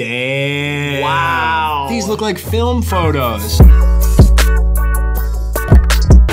Damn. Wow. These look like film photos.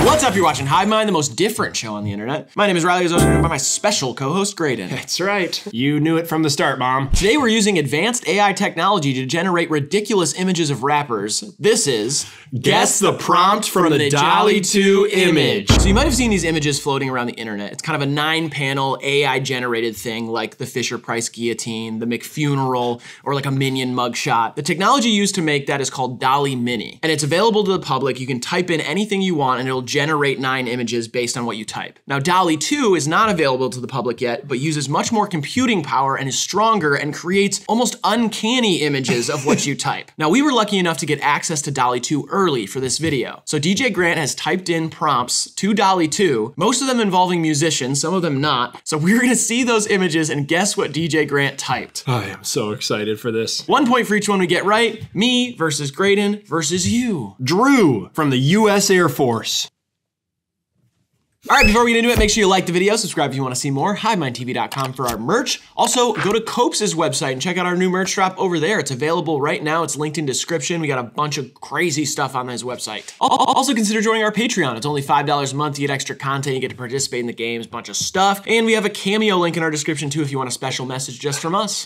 What's up? You're watching Hive Mind, the most different show on the internet. My name is Riley, was joined by my special co-host Graydon. That's right. You knew it from the start, Mom. Today we're using advanced AI technology to generate ridiculous images of rappers. This is Guess the prompt from the DALL-E 2 image. So you might have seen these images floating around the internet. It's kind of a nine-panel AI generated thing like the Fisher Price guillotine, the McFuneral, or like a Minion mugshot. The technology used to make that is called DALL-E Mini, and it's available to the public. You can type in anything you want and it'll generate nine images based on what you type. Now DALL-E 2 is not available to the public yet, but uses much more computing power and is stronger and creates almost uncanny images of what you type. Now we were lucky enough to get access to DALL-E 2 early for this video. So DJ Grant has typed in prompts to DALL-E 2, most of them involving musicians, some of them not. So we're gonna see those images and guess what DJ Grant typed. I am so excited for this. One point for each one we get right. Me versus Graydon versus you. Drew from the U.S. Air Force. All right, before we get into it, make sure you like the video, subscribe if you want to see more, HiveMindTV.com for our merch. Also, go to Copes' website and check out our new merch drop over there. It's available right now. It's linked in description. We got a bunch of crazy stuff on his website. Also, consider joining our Patreon. It's only $5 a month. You get extra content. You get to participate in the games, bunch of stuff. And we have a Cameo link in our description too if you want a special message just from us.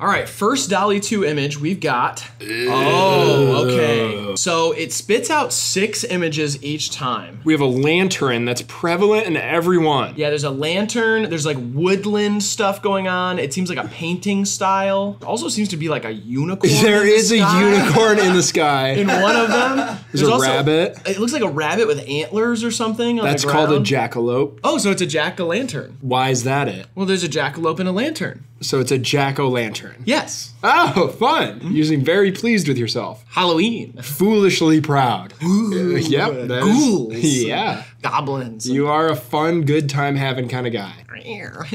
All right, first DALL-E 2 image we've got. Oh, okay. So it spits out six images each time. We have a lantern that's prevalent in every one. Yeah, there's a lantern. There's like woodland stuff going on. It seems like a painting style. Also seems to be like a unicorn. There in the is a unicorn in the sky. in one of them. There's a rabbit. It looks like a rabbit with antlers or something. That's called a jackalope. Oh, so it's a jack o' lantern. Why is that it? Well, there's a jackalope and a lantern. So it's a jack o' lantern. Yes. Oh, fun. Mm-hmm. Seem very pleased with yourself. Halloween. Foolishly proud. Uh, yep. is- Ghouls. yeah. Goblins. You are a fun, good time having kind of guy.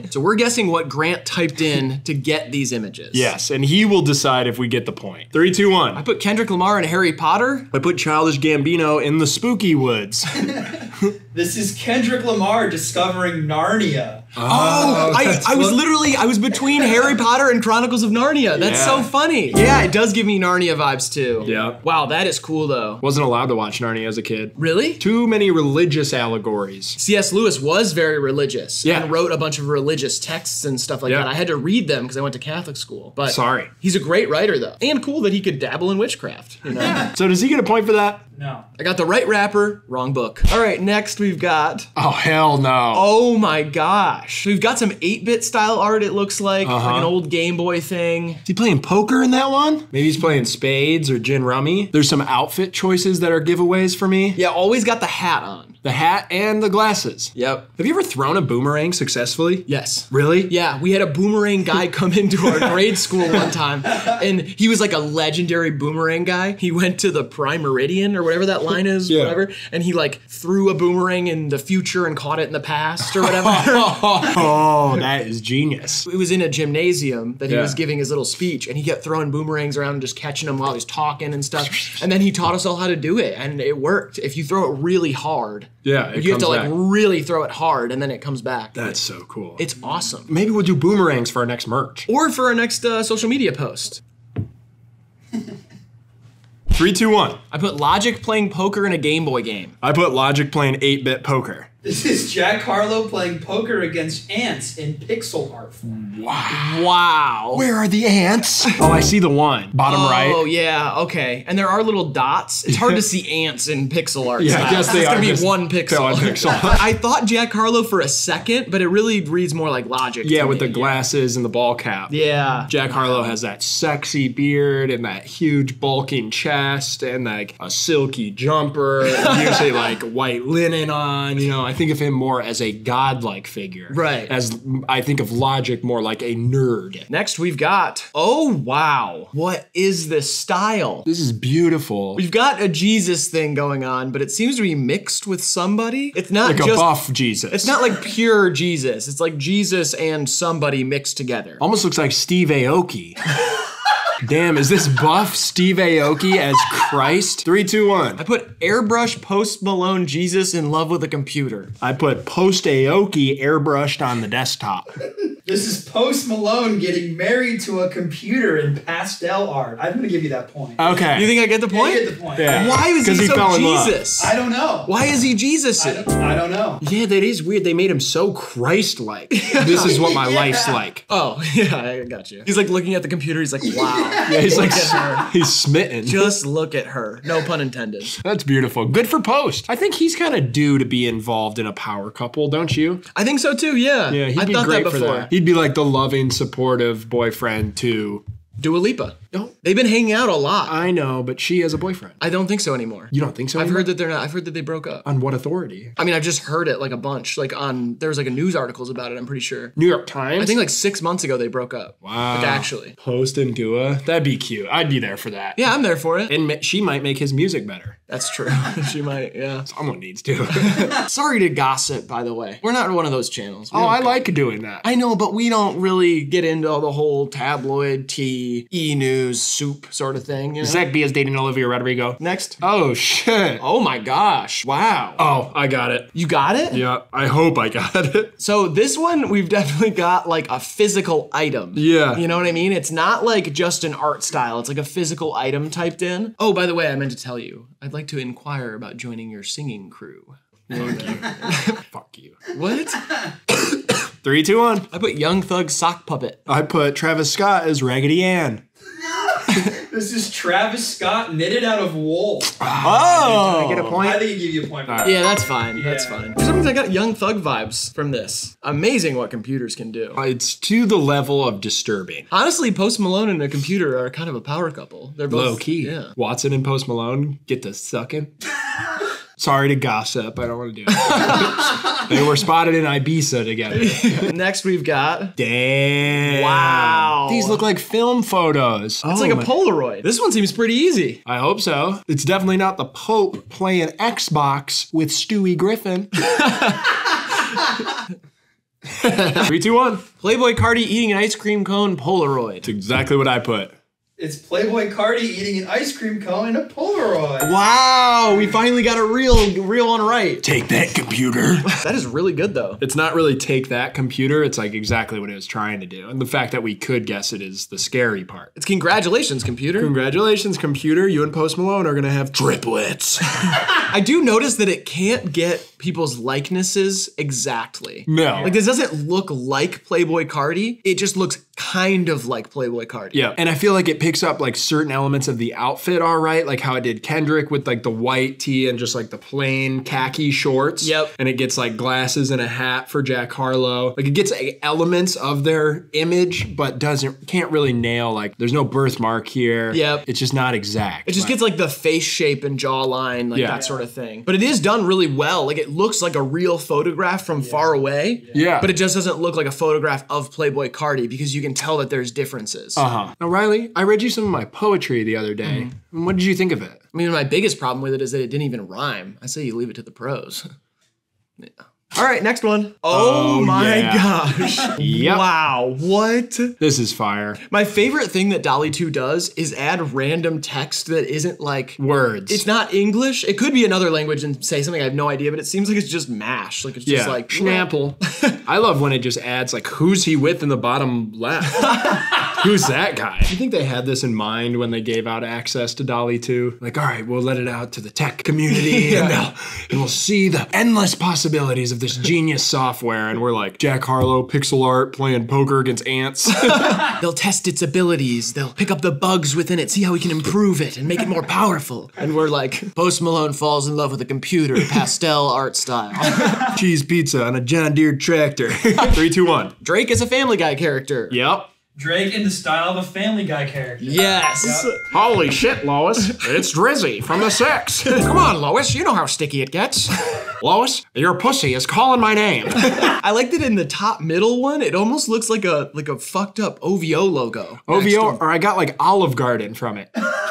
So we're guessing what Grant typed in to get these images. Yes, and he will decide if we get the point. Three, two, one. I put Kendrick Lamar and Harry Potter. I put Childish Gambino in the spooky woods. This is Kendrick Lamar discovering Narnia. Oh, I, oh, I was literally I was between Harry Potter and Chronicles of Narnia. That's so funny. Yeah, it does give me Narnia vibes too. Yeah. Wow, that is cool though. Wasn't allowed to watch Narnia as a kid. Really? Too many religious allegories. C.S. Lewis was very religious Yeah. and wrote a bunch of religious texts and stuff like Yeah. that. I had to read them because I went to Catholic school. But Sorry. he's a great writer though, and cool that he could dabble in witchcraft. You know, So does he get a point for that? No. I got the right rapper, wrong book. All right, next we've got. Oh hell no. Oh my gosh, we've got some 8-bit style art. It looks like Uh-huh. like an old Game Boy thing. Is he playing poker in that one? Maybe he's playing spades or gin rummy. There's some outfit choices that are giveaways for me. Yeah, always got the hat on. The hat and the glasses. Yep. Have you ever thrown a boomerang successfully? Yes. Really? Yeah, we had a boomerang guy come into our grade school one time, and he was like a legendary boomerang guy. He went to the Prime Meridian or whatever that line is, Yeah. whatever, and he like threw a boomerang in the future and caught it in the past or whatever. Oh, that is genius. it was in a gymnasium that he Yeah. was giving his little speech, and he kept throwing boomerangs around and just catching them while he was talking and stuff. And then he taught us all how to do it, and it worked. If you throw it really hard, Yeah, it you have to comes like back. really throw it hard, and then it comes back. That's so cool. it's awesome. Maybe we'll do boomerangs for our next merch. Or for our next uh, social media post. Three, two, one. I put Logic playing poker in a Game Boy game. I put Logic playing 8 bit poker. This is Jack Harlow playing poker against ants in pixel art form. Wow. Where are the ants? oh, I see the one. Bottom Oh right. Oh, yeah, okay. And there are little dots. It's hard to see ants in pixel art. Yeah, I guess they it's are gonna be just one pixel. one pixel. I thought Jack Harlow for a second, but it really reads more like Logic. Yeah, to with me. the glasses and the ball cap. Yeah. Jack Harlow has that sexy beard and that huge bulking chest and like a silky jumper, and usually like white linen on. You know, I think of him more as a godlike figure. Right. As I think of Logic more like a nerd. Next we've got. Oh wow. What is this style? This is beautiful. We've got a Jesus thing going on, but it seems to be mixed with somebody. It's not Like a just buff Jesus. It's not like pure Jesus. It's like Jesus and somebody mixed together. Almost looks like Steve Aoki. Damn, is this buff Steve Aoki as Christ? Three, two, one. I put airbrush post Malone Jesus in love with a computer. I put post Aoki airbrushed on the desktop. This is Post Malone getting married to a computer in pastel art. I'm gonna give you that point. Okay. You think I get the Yeah, point? you get the point. Yeah. Why is he, 'Cause he so fell in love. Jesus? I don't know. Why is he Jesus? I don't, I don't know. yeah, that is weird. They made him so Christ-like. this is what my Yeah. life's like. Oh, yeah, I got you. He's like looking at the computer. He's like, wow. Yeah, he's like Look at her. he's smitten. Just look at her. No pun intended. That's beautiful. Good for Post. I think he's kind of due to be involved in a power couple, don't you? I think so too. Yeah. Yeah, he'd I be thought great that for that. He'd be like the loving, supportive boyfriend to. Dua Lipa. No, They've been hanging out a lot. I know, but she has a boyfriend. I don't think so anymore. You don't think so? I've anymore? heard that they're not. I've heard that they broke up. on what authority? I mean, I've just heard it like a bunch. Like on there was like a news articles about it. I'm pretty sure. New York Times. I think like six months ago they broke up. Wow. Like actually. Post and Dua. That'd be cute. I'd be there for that. Yeah, I'm there for it. And she might make his music better. That's true. she might. Yeah. Someone needs to. Sorry to gossip, by the way. We're not one of those channels. We oh, I like doing that. I know, but we don't really get into all the whole tabloid, tea, e news, soup sort of thing. You know? Zach B is dating Olivia Rodrigo. Next. Oh shit. Oh my gosh! Wow. Oh, I got it. You got it. Yeah, I hope I got it. So this one, we've definitely got like a physical item. Yeah. You know what I mean? It's not like just an art style. It's like a physical item typed in. Oh, by the way, I meant to tell you. I'd like to inquire about joining your singing crew. Fuck you. What? Three, two, one. I put Young Thug sock puppet. I put Travis Scott as Raggedy Ann. This is Travis Scott knitted out of wool. Oh. i Get a point? I think he give you a point. for that. right. Yeah, that's fine. That's fine. For some reason, I got Young Thug vibes from this. Amazing what computers can do. Uh, it's to the level of disturbing. Honestly, Post Malone and a computer are kind of a power couple. They're both Low key. Yeah. Watson and Post Malone get to sucking. Sorry to gossip. I don't want to do it. they were spotted in Ibiza together. Next, we've got Damn. Wow. These look like film photos. it's like a oh Polaroid. This one seems pretty easy. I hope so. It's definitely not the Pope playing Xbox with Stewie Griffin. Three, two, one. Playboi Carti eating an ice cream cone Polaroid. It's exactly what I put. It's Playboi Carti eating an ice cream cone in a Polaroid. Wow, we finally got a real, real one right. Take that, computer. That is really good though. it's not really take that computer. It's like exactly what it was trying to do. And the fact that we could guess it is the scary part. It's congratulations, computer. Congratulations, computer. You and Post Malone are going to have triplets. I do notice that it can't get people's likenesses exactly. No. Like this doesn't look like Playboi Carti. It just looks kind of like Playboi Carti. Yeah. And I feel like it picks up like certain elements of the outfit all right, like how it did Kendrick with like the white tee and just like the plain khaki shorts. Yep. And it gets like glasses and a hat for Jack Harlow. Like it gets like, elements of their image, but doesn't can't really nail like there's no birthmark here. Yep. It's just not exact. It just But- gets like the face shape and jawline, like Yeah. that sort of thing. But it is done really well. Like it looks like a real photograph from far away. Yeah. But it just doesn't look like a photograph of Playboi Carti because you can tell that there's differences. Uh-huh. Now, Riley, I read you some of my poetry the other day. Mm-hmm. What did you think of it? I mean, my biggest problem with it is that it didn't even rhyme. I say you leave it to the pros. yeah. All right, next one. Oh, Oh, my yeah. gosh. Yep. Wow. What? This is fire. My favorite thing that DALL-E 2 does is add random text that isn't like Words. it's not English. It could be another language and say something I have no idea, but it seems like it's just mash. Like it's yeah, just like Schnapple. I love when it just adds like who's he with in the bottom left. who's that guy? Do You think they had this in mind when they gave out access to DALL-E 2? Like, all right, we'll let it out to the tech community and, and we'll see the endless possibilities of this genius software. And we're like, Jack Harlow, pixel art, playing poker against ants. They'll test its abilities. They'll pick up the bugs within it, see how we can improve it and make it more powerful. And we're like, Post Malone falls in love with a computer, pastel art style. Cheese pizza on a John Deere tractor. Three, two, one. Drake is a Family Guy character. Yep. Drake in the style of a Family Guy character. Yes. Holy shit, Lois. It's Drizzy from the Six. Come on, Lois. You know how sticky it gets. Lois, your pussy is calling my name. I like that in the top middle one, it almost looks like a like a fucked up OVO logo. OVO, or I got like Olive Garden from it.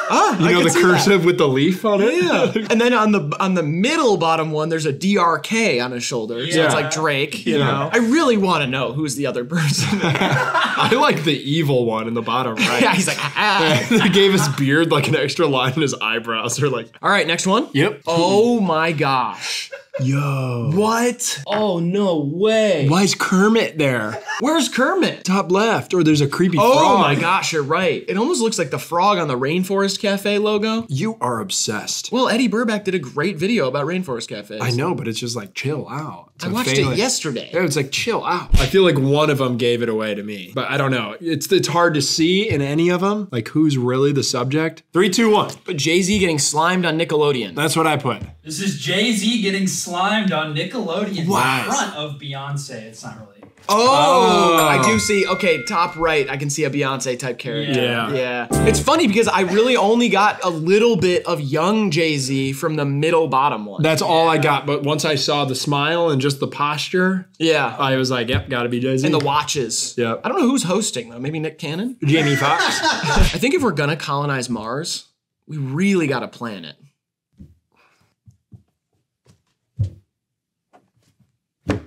Ah, You know the cursive with the leaf on it? Yeah. and then on the on the middle bottom one, there's a DRK on his shoulder. So Yeah. it's like Drake, you Yeah. know. I really want to know who's the other person. I like the evil one in the bottom right. yeah, he's like, ah. they gave his beard like an extra line in his eyebrows. They're like, All right, next one. yep. Oh my gosh. Yo. What? Oh no way. Why is Kermit there? Where's Kermit? Top left, or there's a creepy frog. Oh frog. my gosh, you're right. It almost looks like the frog on the Rainforest Cafe logo. You are obsessed. Well, Eddy Burback did a great video about Rainforest Cafes. I know, but it's just like chill out. It's I a watched failing. it yesterday. Yeah, it's like chill out. I feel like one of them gave it away to me, but I don't know. It's it's hard to see in any of them, like who's really the subject. Three, two, one. But Jay Z getting slimed on Nickelodeon. That's what I put. This is Jay Z getting slimed on Nickelodeon Wow. in front of Beyonce. It's not really. Oh, Oh. I do see. Okay, top right, I can see a Beyonce type character. Yeah. Yeah. It's funny because I really only got a little bit of young Jay Z from the middle bottom one. That's all I got. But once I saw the smile and just the posture, yeah. I was like, yep, gotta be Jay Z. and the watches. Yep. I don't know who's hosting though. Maybe Nick Cannon? Jamie Foxx. I think if we're gonna colonize Mars, we really gotta plan it.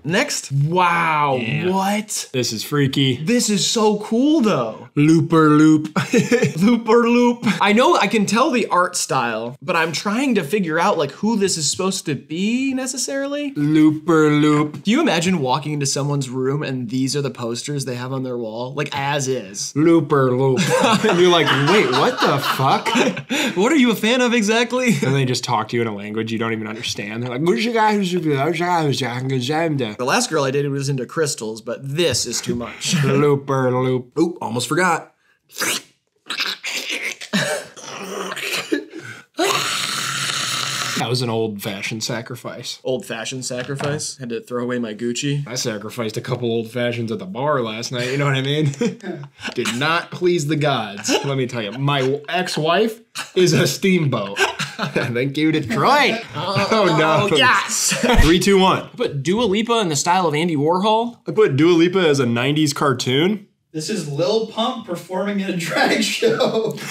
Next. Wow. Yeah. What? this is freaky. This is so cool though. Looper loop. Looper loop. I know I can tell the art style, but I'm trying to figure out like who this is supposed to be necessarily. Looper loop. Do you imagine walking into someone's room and these are the posters they have on their wall, like as is? Looper loop. and you're like, wait, what the fuck? What are you a fan of exactly? And they just talk to you in a language you don't even understand. They're like, "Who's your guy who's your guy who's your guy who's your guy who's? The last girl I dated was into crystals, but this is too much. Looper loop. Oop, almost forgot. That was an old fashioned sacrifice. Old fashioned sacrifice. Had to throw away my Gucci. I sacrificed a couple old fashions at the bar last night. You know what I mean? Did not please the gods. Let me tell you, my ex wife is a steamboat. Thank you, Detroit. Oh, oh, no. Oh, oh, yes! Three, two, one. Put Dua Lipa in the style of Andy Warhol. I put Dua Lipa as a 90s cartoon. This is Lil Pump performing in a drag show.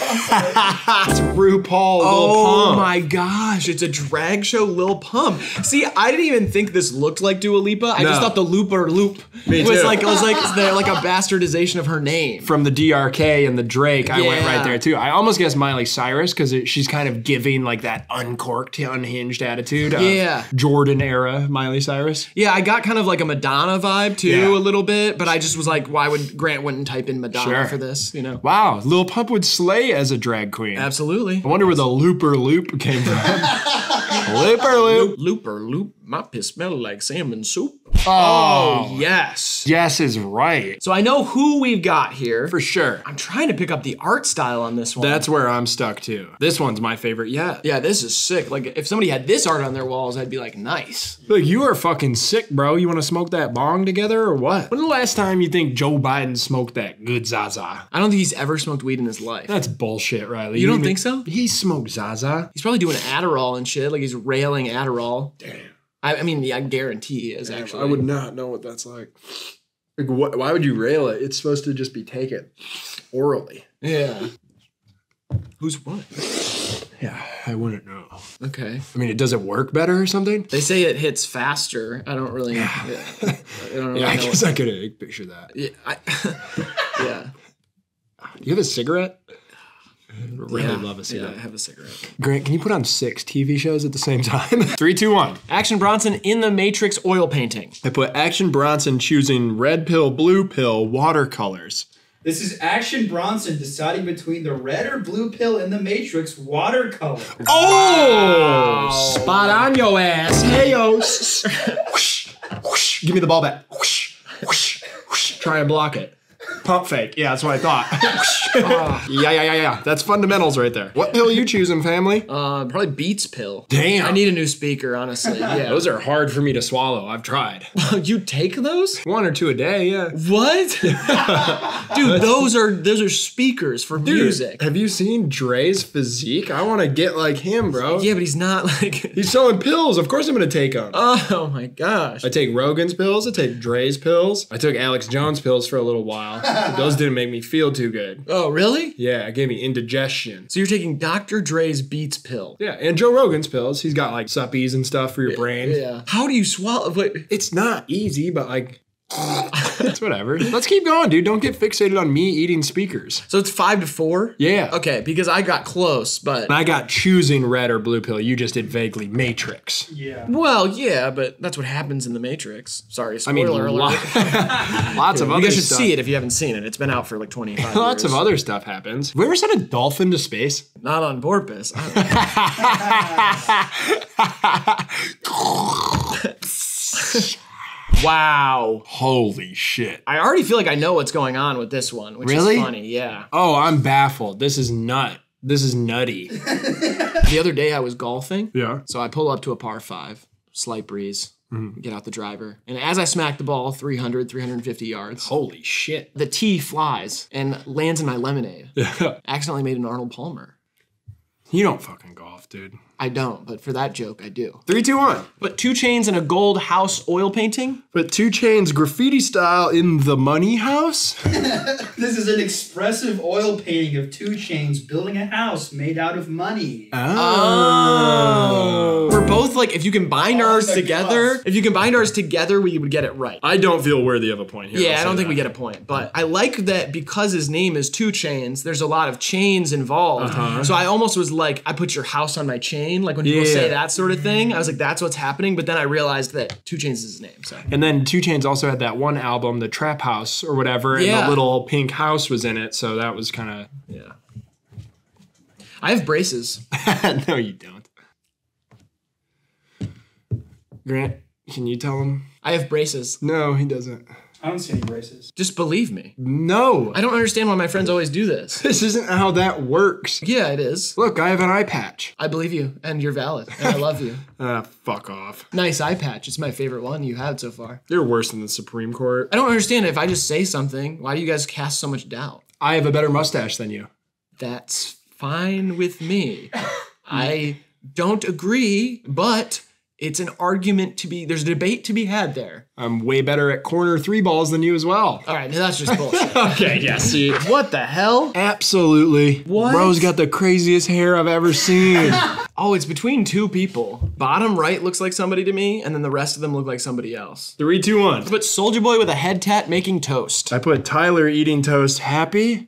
It's RuPaul Lil Oh Pump. my gosh, it's a drag show Lil Pump. See, I didn't even think this looked like Dua Lipa. I just thought the looper loop Me was too. like it was like they're like a bastardization of her name. From the DRK and the Drake, I went right there too. I almost guessed Miley Cyrus because she's kind of giving like that uncorked, unhinged attitude. Of Yeah. Jordan era Miley Cyrus. Yeah, I got kind of like a Madonna vibe too, Yeah. a little bit, but I just was like, why would Grant wouldn't type in Madonna Sure. for this? You know? Wow, Lil Pump would slay as a drag queen. Absolutely. I wonder where the looper loop came from. looper loop. Looper loop, my piss smell like salmon soup. Oh, oh, Yes. yes is right. So I know who we've got here. For sure. I'm trying to pick up the art style on this one. That's where I'm stuck too. This one's my favorite yet. yeah, this is sick. Like if somebody had this art on their walls, I'd be like, nice. Look, you are fucking sick, bro. You want to smoke that bong together or what? When the last time you think Joe Biden smoked that good Zaza? I don't think he's ever smoked weed in his life. That's bullshit, Riley. You don't even- think so? He smoked Zaza. He's probably doing Adderall and shit. Like he's railing Adderall. Damn. I, I mean, yeah, I guarantee he is actually. I would not know what that's like. Like, wh- why would you rail it? It's supposed to just be taken orally. Yeah. Who's what? Yeah, I wouldn't know. Okay. I mean, it does it work better or something? They say it hits faster. I don't really. Yeah. I don't really Yeah, I know. guess I could picture that. yeah. I, yeah. You have a cigarette? I really yeah. love a cigarette. I have a cigarette. Grant, can you put on six TV shows at the same time? Three, two, one. Action Bronson in the Matrix oil painting. I put Action Bronson choosing red pill, blue pill, watercolors. This is Action Bronson deciding between the red or blue pill in the Matrix watercolor. Oh! Spot on your ass. Hey, yo. whoosh, whoosh. Give me the ball back. Whoosh, whoosh, whoosh. Try and block it. Pump fake. Yeah, that's what I thought. Yeah, yeah, yeah, yeah. That's fundamentals right there. What pill you choosing, family? Uh, probably Beats pill. Damn. I need a new speaker, honestly. Yeah. Those are hard for me to swallow. I've tried. you take those? One or two a day, yeah. What? Dude, those are those are speakers for music. Have you seen Dre's physique? I want to get like him, bro. Yeah, but he's not like. He's selling pills. Of course I'm going to take them. Oh my gosh. I take Rogan's pills. I take Dre's pills. I took Alex Jones pills for a little while. those didn't make me feel too good. Oh Oh, really? Yeah, it gave me indigestion. So you're taking Dr. Dre's Beats pill? Yeah, and Joe Rogan's pills. He's got like suppies and stuff for your brain. Yeah. How do you swallow? Wait, It's not easy, but like It's whatever. Let's keep going, dude. Don't get fixated on me eating speakers. So it's five to four? Yeah. Okay, because I got close, but. I got choosing red or blue pill. You just did vaguely Matrix. Yeah. Well, yeah, but that's what happens in the Matrix. Sorry, I spoiler mean, alert. lo- lots of you other guys should stuff. see it if you haven't seen it. It's been out for like 25 Lots years. of other stuff happens. Have we ever sent a dolphin to space? Not on purpose. I- wow. Holy shit. I already feel like I know what's going on with this one, which Really? is funny. Yeah. Oh, I'm baffled. This is nut. This is nutty. The other day I was golfing. Yeah. So I pull up to a par five, slight breeze, mm-hmm. get out the driver. And as I smack the ball 300, 350 yards, Holy shit. the tee flies and lands in my lemonade. you Accidentally made an Arnold Palmer. You don't fucking golf, dude. I don't, but for that joke, I do. Three, two, one. But 2 Chainz and a gold house oil painting? But 2 Chainz graffiti style in the money house? This is an expressive oil painting of 2 Chainz building a house made out of money. Oh. We're both like, if you combine On ours together, cusp. if you combined ours together, we would get it right. I don't feel worthy of a point here. Yeah, I don't think we get a point, but I like that because his name is 2 Chainz. There's a lot of chains involved, uh-huh. so I almost was like, I put your house on my chain, like when people Yeah. say that sort of thing. I was like, that's what's happening. But then I realized that 2 Chainz is his name. So And then 2 Chainz also had that one album, The Trap House or whatever, and Yeah. the little pink house was in it. So that was kind of yeah, I have braces. no, you don't. Grant, can you tell him? I have braces. No, he doesn't. I don't see any braces. Just believe me. No, I don't understand why my friends always do this. this isn't how that works. Yeah, it is. Look, I have an eye patch. I believe you, and you're valid, and I love you. Ah, fuck off. Nice eye patch. It's my favorite one you had so far. You're worse than the Supreme Court. I don't understand if I just say something, why do you guys cast so much doubt? I have a better mustache than you. That's fine with me. I don't agree, but it's an argument to be, there's a debate to be had there. I'm way better at corner three balls than you as well. All right, that's just bullshit. Okay, yeah, see. what the hell? Absolutely. What? Bro's got the craziest hair I've ever seen. Oh, it's between two people. Bottom right looks like somebody to me, and then the rest of them look like somebody else. Three, two, one. But Soldier Boy with a head tat making toast. I put Tyler eating toast happy.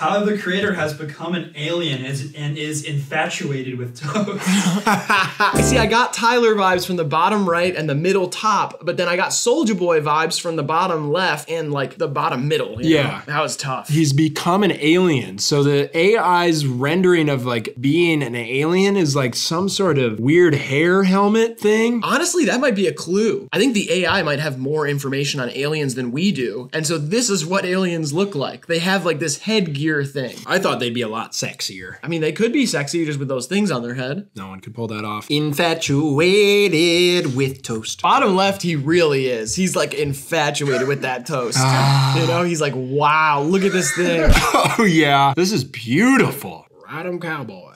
Tyler the Creator has become an alien as- and is infatuated with toast. See, I got Tyler vibes from the bottom right and the middle top, but then I got Soldier Boy vibes from the bottom left and like the bottom middle. you know? Yeah. that was tough. He's become an alien. So the AI's rendering of like being an alien is like some sort of weird hair helmet thing. Honestly, that might be a clue. I think the AI might have more information on aliens than we do. And so this is what aliens look like. They have like this headgear thing. I thought they'd be a lot sexier. I mean, they could be sexy just with those things on their head. No one could pull that off. Infatuated with toast. Bottom left, he really is. He's like infatuated with that toast. Ah. you know, he's like, wow, look at this thing. Oh yeah, this is beautiful. Ride 'em cowboy.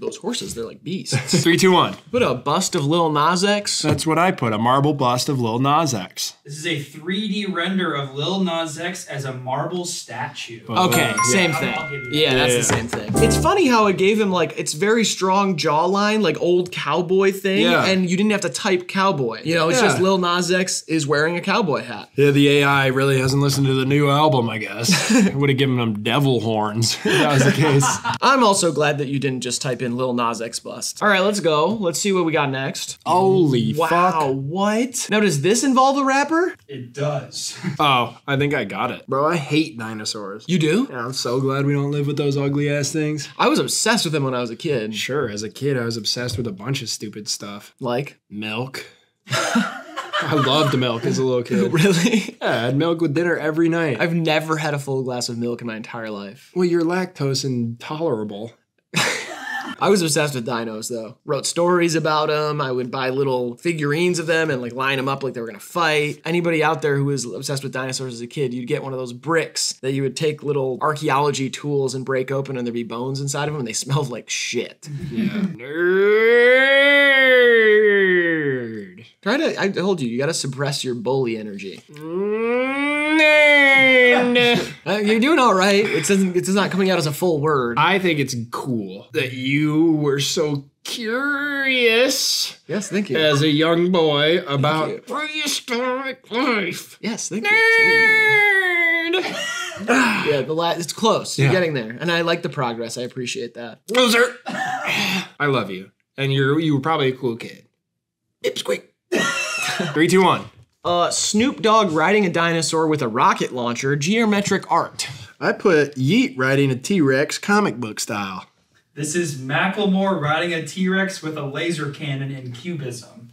Those horses, they're like beasts. Three, two, one. Put a bust of Lil Nas X. That's what I put. A marble bust of Lil Nas X. this is a 3D render of Lil Nas X as a marble statue. Okay, Uh, same I'll- thing. I'll give you that. Yeah, that's Yeah. the same thing. It's funny how it gave him like it's very strong jawline, like old cowboy thing, Yeah. and you didn't have to type cowboy. You know, it's just Lil Nas X is wearing a cowboy hat. Yeah, the AI really hasn't listened to the new album, I guess. Would have given him devil horns if that was the case. I'm also glad that you didn't just type in Lil Nas X bust. All right, let's go. Let's see what we got next. Holy Wow, fuck. what? Now, does this involve a rapper? It does. Oh, I think I got it. Bro, I hate dinosaurs. You do? Yeah, I'm so glad we don't live with those ugly ass things. I was obsessed with them when I was a kid. Sure, as a kid, I was obsessed with a bunch of stupid stuff. Like, Milk. I loved milk as a little kid. really? Yeah, I had milk with dinner every night. I've never had a full glass of milk in my entire life. well, you're lactose intolerable. I was obsessed with dinos though. Wrote stories about them. I would buy little figurines of them and like line them up like they were gonna fight. Anybody out there who was obsessed with dinosaurs as a kid, you'd get one of those bricks that you would take little archaeology tools and break open and there'd be bones inside of them and they smelled like shit. Yeah. Nerd. Try to, I told you, you gotta suppress your bully energy. Mm. Nerd. Uh, you're doing all right. It doesn't. It's not coming out as a full word. I think it's cool that you were so curious yes, thank you. as a young boy about prehistoric life. yes, thank you. Nerd. Yeah, the la- it's close. You're Yeah. getting there, and I like the progress. I appreciate that. Loser. I love you, and you're you were probably a cool kid. Ipsqueak. Three, two, one. Uh, Snoop Dogg riding a dinosaur with a rocket launcher, geometric art. I put Yeat riding a T Rex comic book style. This is Macklemore riding a T Rex with a laser cannon in Cubism.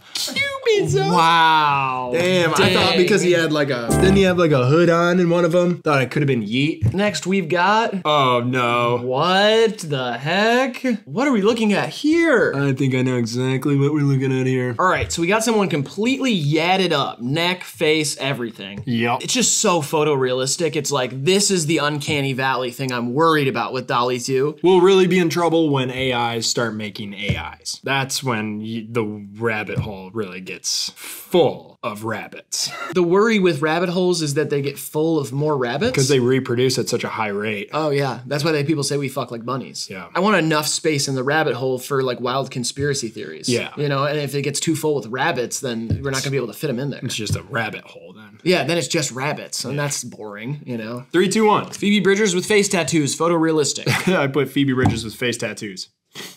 Wow. Damn, I thought because he had like a didn't he have like a hood on in one of them? Thought it could have been Yeat. Next, we've got. Oh no. What the heck? What are we looking at here? I think I know exactly what we're looking at here. All right, so we got someone completely yadded up, neck, face, everything. Yep. It's just so photorealistic. It's like this is the uncanny valley thing I'm worried about with DALL-E 2. We'll really be in trouble when AIs start making AIs. That's when y the rabbit hole really gets full of rabbits The worry with rabbit holes is that they get full of more rabbits. because they reproduce at such a high rate. Oh yeah, that's why they people say we fuck like bunnies. Yeah. I want enough space in the rabbit hole for like wild conspiracy theories. Yeah. You know, and if it gets too full with rabbits, then we're not gonna be able to fit them in there. It's just a rabbit hole then. Yeah, then it's just rabbits, and that's boring. You know. Three, two, one. Phoebe Bridgers with face tattoos, photorealistic. I put Phoebe Bridgers with face tattoos.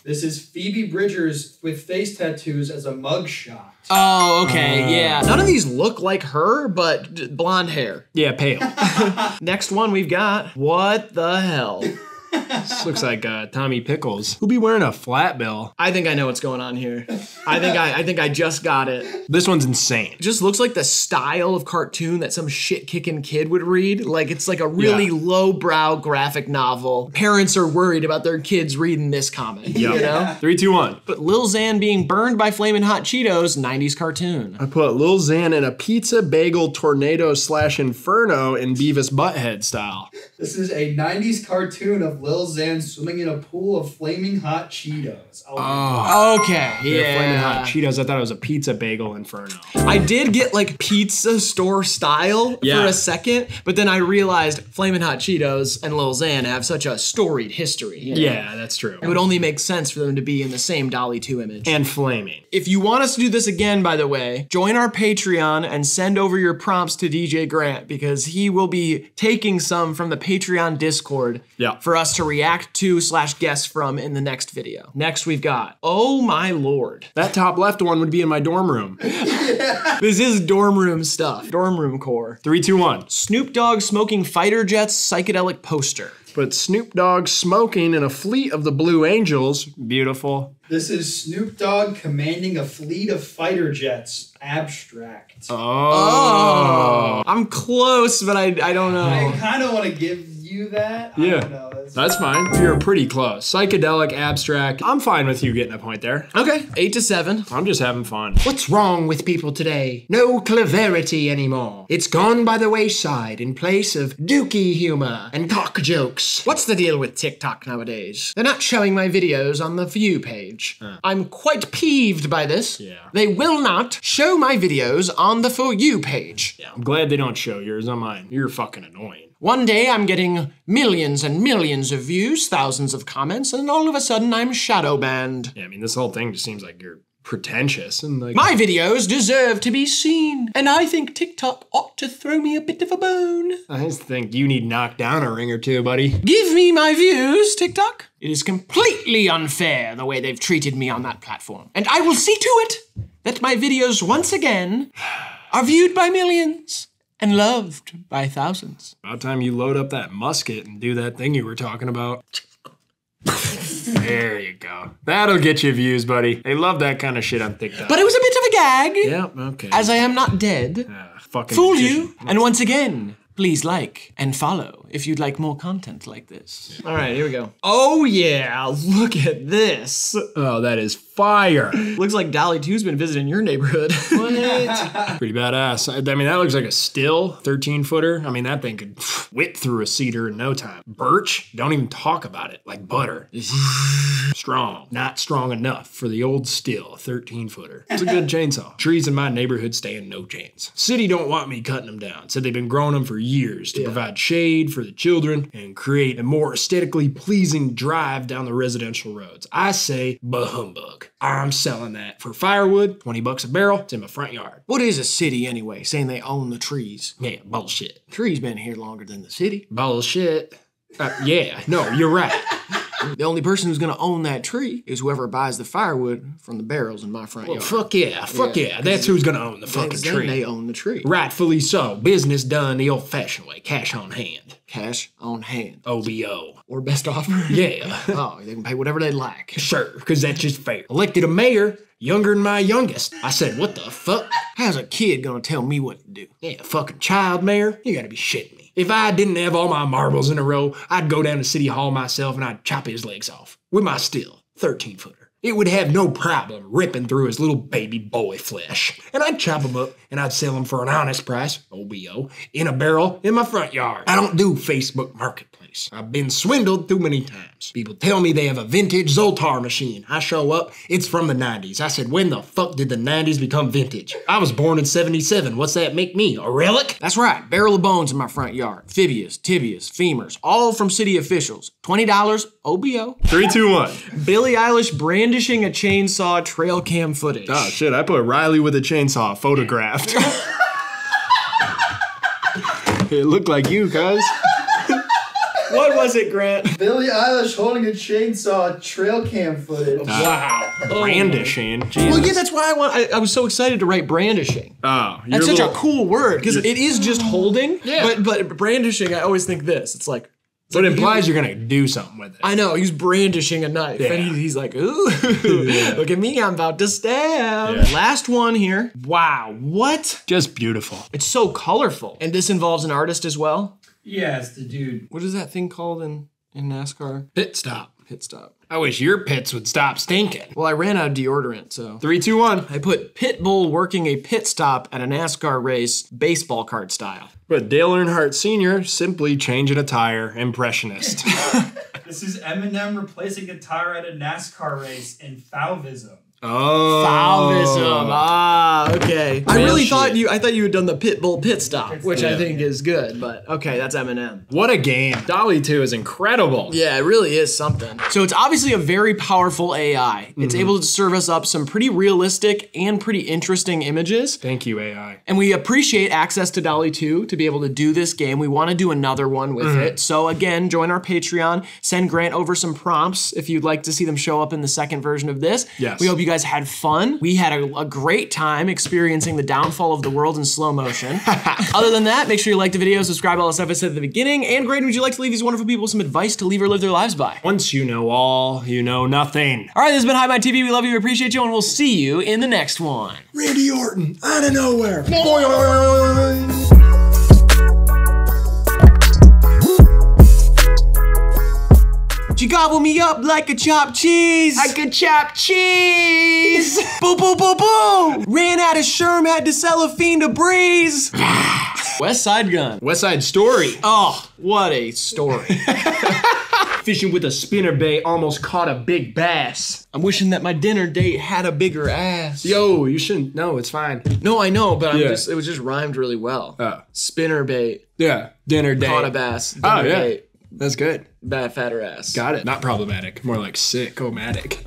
This is Phoebe Bridgers with face tattoos as a mugshot. oh, okay, uh, yeah. None of these look like her, but d- blonde hair. Yeah, pale. Next one we've got. What the hell? this looks like uh, Tommy Pickles. Who'll be wearing a flat bill? I think I know what's going on here. I think I, I think I just got it. This one's insane. It just looks like the style of cartoon that some shit kicking kid would read. Like it's like a really Yeah. low-brow graphic novel. Parents are worried about their kids reading this comic. You know? Three, two, one. But Lil Xan being burned by flaming hot Cheetos, 90s cartoon. I put Lil Xan in a pizza bagel tornado slash inferno in Beavis Butthead style. This is a 90s cartoon of Lil Xan swimming in a pool of flaming hot Cheetos. Oh, Oh, Okay, yeah. flaming hot. Cheetos. I thought it was a pizza bagel inferno. I did get like pizza store style Yeah. for a second, but then I realized flaming Hot Cheetos and Lil Xan have such a storied history. you know? Yeah, that's true. It would only make sense for them to be in the same DALL-E 2 image. And flaming. if you want us to do this again, by the way, join our Patreon and send over your prompts to DJ Grant because he will be taking some from the Patreon Discord Yeah. for us to react to slash guess from in the next video. Next, we've got Oh my lord. That top left one would be in my dorm room. This is dorm room stuff, dorm room core. Three, two, one. Snoop Dogg smoking fighter jets psychedelic poster. But Snoop Dogg smoking in a fleet of the Blue Angels. Beautiful. This is Snoop Dogg commanding a fleet of fighter jets. Abstract. Oh. oh. I'm close, but I, I don't know. I kind of want to give you that. I Yeah. don't know. That's- That's fine. You're pretty close. Psychedelic, abstract. I'm fine with you getting a point there. Okay, eight to seven. I'm just having fun. What's wrong with people today? No cleverity anymore. It's gone by the wayside in place of dookie humor and cock jokes. What's the deal with TikTok nowadays? They're not showing my videos on the view page. I'm quite peeved by this. Yeah. They will not show my videos on the For You page. Yeah, I'm glad they don't show yours on mine. You're fucking annoying. One day I'm getting millions and millions of views, thousands of comments, and all of a sudden I'm shadow banned. Yeah, I mean, this whole thing just seems like you're pretentious and like. My videos deserve to be seen, and I think TikTok ought to throw me a bit of a bone. I just think you need knocked down a ring or two, buddy. Give me my views, TikTok. It is completely unfair the way they've treated me on that platform. And I will see to it that my videos once again are viewed by millions and loved by thousands. About time you load up that musket and do that thing you were talking about. there you go. That'll get you views, buddy. They love that kind of shit on TikTok. But it was a bit of a gag, yeah, okay. as I am not dead. Ah, fucking Fool magician. you. And once again, please like and follow if you'd like more content like this. All right, here we go. Oh, yeah, look at this. Oh, that is fire. Looks like DALL-E 2's been visiting your neighborhood. What? Pretty badass. I, I mean, that looks like a Stihl 13 footer. I mean, that thing could whip through a cedar in no time. Birch, don't even talk about it. Like butter. strong. Not strong enough for the old Stihl 13 footer. It's a good chainsaw. Trees in my neighborhood stand no chance. City don't want me cutting them down. Said they've been growing them for years to provide shade for the children and create a more aesthetically pleasing drive down the residential roads. I say, bah humbug. I'm selling that for firewood, 20 bucks a barrel. It's in my front yard. What is a city anyway? Saying they own the trees. Yeah, bullshit. Trees been here longer than the city. Bullshit. Uh, yeah, no, you're right. The only person who's gonna own that tree is whoever buys the firewood from the barrels in my front Well, yard. fuck yeah, fuck yeah. That's who's gonna own the fucking tree. they own the tree. Rightfully so. Business done the old fashioned way, cash on hand. Cash on hand. OBO. Or best offer. Yeah. oh, they can pay whatever they like. Sure, because that's just fair. Elected a mayor younger than my youngest. I said, what the fuck? How's a kid gonna tell me what to do? Yeah, fucking child mayor? You gotta be shitting me. If I didn't have all my marbles in a row, I'd go down to City Hall myself and I'd chop his legs off with my Stihl 13 footer. It would have no problem ripping through his little baby boy flesh. And I'd chop him up and I'd sell him for an honest price, OBO, in a barrel in my front yard. I don't do Facebook Marketplace. I've been swindled too many times. People tell me they have a vintage Zoltar machine. I show up, it's from the 90s. I said, when the fuck did the 90s become vintage? I was born in 77. What's that make me? A relic? That's right, barrel of bones in my front yard. Fibias, tibias, femurs, all from city officials. $20 OBO. Three, two, one. Billie Eilish brandishing a chainsaw trail cam footage. Oh shit, I put Riley with a chainsaw photographed. it looked like you, cuz. What was it, Grant? Billie Eilish holding a chainsaw trail cam footage. Ah, wow. Oh. Brandishing. Jesus. Well, yeah, that's why I want. I, I was so excited to write brandishing. Oh, That's you're such little- a cool word because it is just holding. Yeah. But but brandishing, I always think this. It's like But it implies you're gonna do something with it. I know he's brandishing a knife, Yeah. and he, he's like, "Ooh, look at me! I'm about to stab." Yeah. Last one here. Wow, what? Just beautiful. It's so colorful, and this involves an artist as well. Yeah, it's the dude. What is that thing called in in NASCAR? Pit stop. Pit stop. I wish your pits would stop stinking. Well, I ran out of deodorant, so Three, two, one. I put Pitbull working a pit stop at a NASCAR race, baseball card style. But Dale Earnhardt Sr. simply changing a tire, impressionist. This is Eminem replacing a tire at a NASCAR race in Fauvism. Oh. Fauvism. Ah, okay. I Real really shit. thought you. I thought you had done the Pitbull pit stop, which I think is good. But okay, that's Eminem. What a game. DALL-E 2 is incredible. Yeah, it really is something. So it's obviously a very powerful AI. It's able to serve us up some pretty realistic and pretty interesting images. Thank you, AI. And we appreciate access to DALL-E 2 to be able to do this game. We want to do another one with it. So again, join our Patreon. Send Grant over some prompts if you'd like to see them show up in the second version of this. Yes. We hope you guys had fun. We had a, a great time experiencing the downfall of the world in slow motion. Other than that, make sure you like the video, subscribe, all the stuff I said at the beginning. And Graydon, would you like to leave these wonderful people some advice to leave or live their lives by? Once you know all, you know nothing. All right, this has been Hi My TV. We love you, we appreciate you, and we'll see you in the next one. Randy Orton, out of nowhere. You gobble me up like a chopped cheese. I could chop cheese. boo boo boo boo. Ran out of Sherm, had to sell a fiend a breeze. Westside Gunn. West Side Story. Oh, what a story. Fishing with a spinner bait almost caught a big bass. I'm wishing that my dinner date had a bigger ass. Yo, you shouldn't. No, it's fine. No, I know, but I'm just it was just rhymed really well. Oh. Spinner bait, Yeah, dinner date. caught a bass. Oh, dinner Oh, yeah. date, That's good. bad fatter ass. Got it. Not problematic. More like sick, omatic.